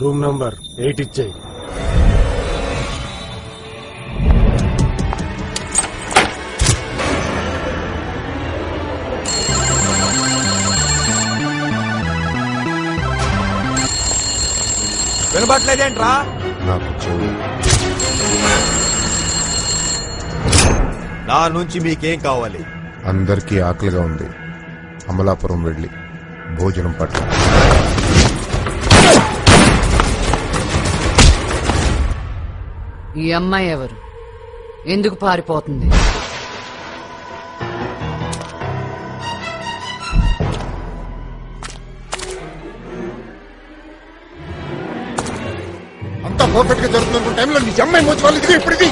Room number eight ఇచ్చేయి. వినపట్లేదేంట్రా? నాకు చెవు. నా నుంచి మీకేం కావాలి? అందరికీ ఆకలిగా ఉంది. అమలాపురం వెళ్ళి భోజనం పట్ల ఈ అమ్మాయి ఎవరు? ఎందుకు పారిపోతుంది? అంతా పర్ఫెక్ట్గా జరుగుతున్న టైంలో నీ అమ్మాయి మోచి వాళ్ళు ఇది ఇప్పుడు ఇది.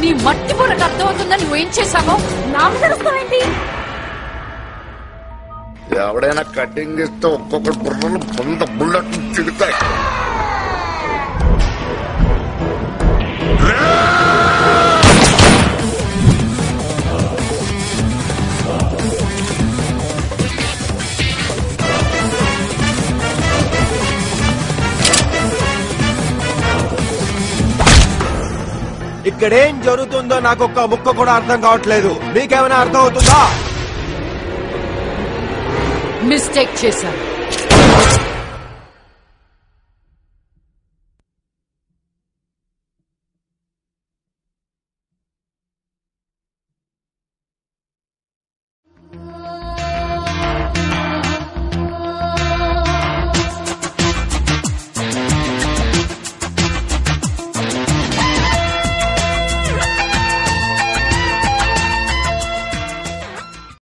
నీ మట్టి పొరకు అర్థమవుతుందని నువ్వేం చేశావో నాకు తెలుస్తావేంటి ఎవడైనా కటింగ్ ఇస్తే ఒక్కొక్క బుర్రలు బుల్ల బుల్లెట్ తిరుగుతాయి ఇక్కడేం జరుగుతుందో నాకు ఒక్క ముక్క కూడా అర్థం కావట్లేదు. మీకేమైనా అర్థం అవుతుందా మిస్టేక్ చేశాను.